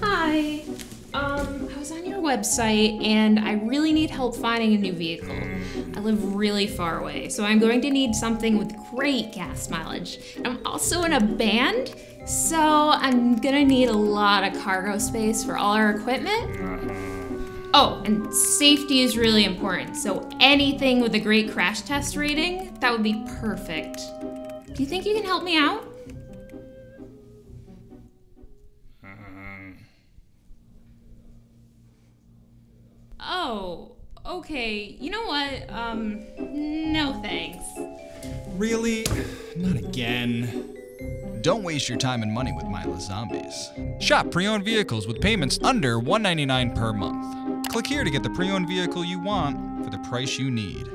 Hi. Um, I was on your website and I really need help finding a new vehicle. I live really far away, so I'm going to need something with great gas mileage. I'm also in a band, so I'm gonna need a lot of cargo space for all our equipment. Oh, and safety is really important, so anything with a great crash test rating, that would be perfect. Do you think you can help me out? Oh, okay. You know what? Um, no thanks. Really? Not again. Don't waste your time and money with mindless zombies. Shop pre-owned vehicles with payments under 199 per month. Click here to get the pre-owned vehicle you want for the price you need.